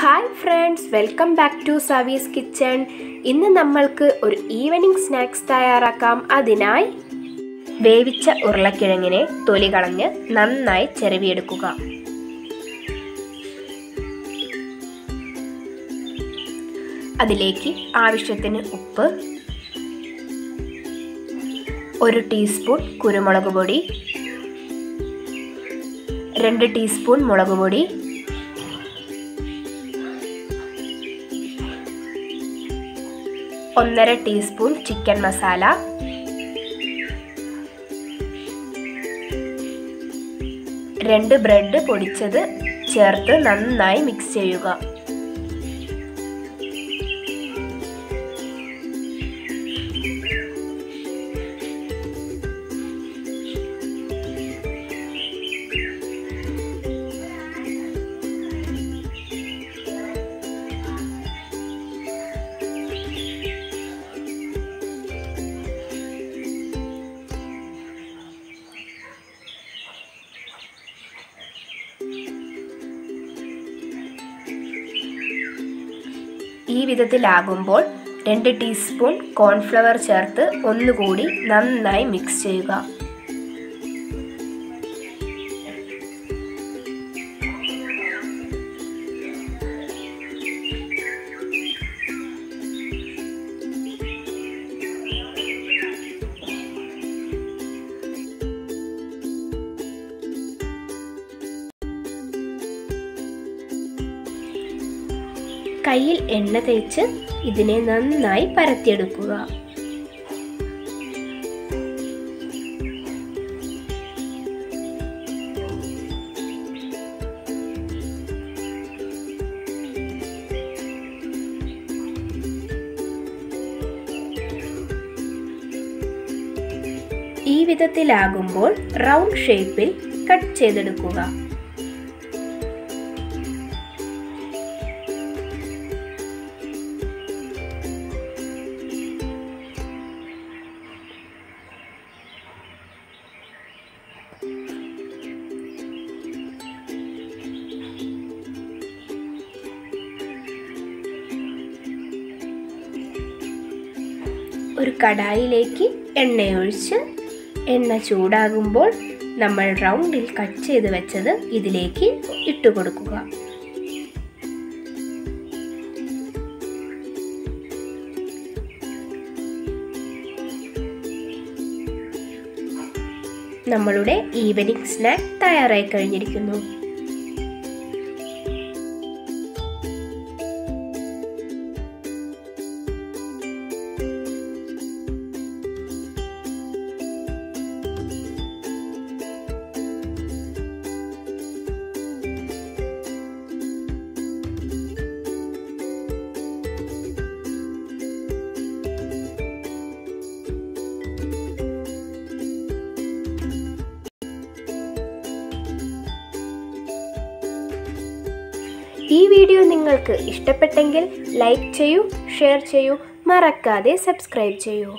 Hi friends welcome back to Savees kitchen ഇന്ന് നമ്മൾക്ക് ഒരു ഈവനിങ് സ്നാക്സ് തയ്യാറാക്കാം. അതിനായി വേവിച്ച ഉരുളക്കിഴങ്ങിനെ തൊലി കളഞ്ഞ് നന്നായി ചെറുവിയെടുക്കുക. അതിലേക്ക് ആവശ്യത്തിന് ഉപ്പ് ഒരു ടീസ്പൂൺ കുരുമുളക് പൊടി രണ്ട് ടീസ്പൂൺ മുളക് പൊടി ഒന്നര ടീസ്പൂൺ ചിക്കൻ മസാല. രണ്ട് ബ്രെഡ് പൊടിച്ചത് ചേർത്ത് നന്നായി മിക്സ് ചെയ്യുക. ഈ വിധത്തിലാകുമ്പോൾ രണ്ട് ടീസ്പൂൺ കോൺഫ്ലവർ ചേർത്ത് ഒന്നുകൂടി നന്നായി മിക്സ് ചെയ്യുക. കയ്യിൽ എണ്ണ തേച്ച് ഇതിനെ നന്നായി പരത്തിയെടുക്കുക. ഈ വിധത്തിലാകുമ്പോൾ റൗണ്ട് ഷേപ്പിൽ കട്ട് ചെയ്തെടുക്കുക. ഒരു കടായിലേക്ക് എണ്ണയൊഴിച്ച് എണ്ണ ചൂടാകുമ്പോൾ നമ്മൾ റൗണ്ടിൽ കട്ട് ചെയ്ത് വെച്ചത് ഇതിലേക്ക് ഇട്ട് കൊടുക്കുക നമ്മളുടെ ഈവനിങ് സ്നാക്ക് തയ്യാറായി കഴിഞ്ഞിരിക്കുന്നു. ഈ വീഡിയോ നിങ്ങൾക്ക് ഇഷ്ടപ്പെട്ടെങ്കിൽ ലൈക്ക് ചെയ്യൂ ഷെയർ ചെയ്യൂ മറക്കാതെ സബ്സ്ക്രൈബ് ചെയ്യൂ.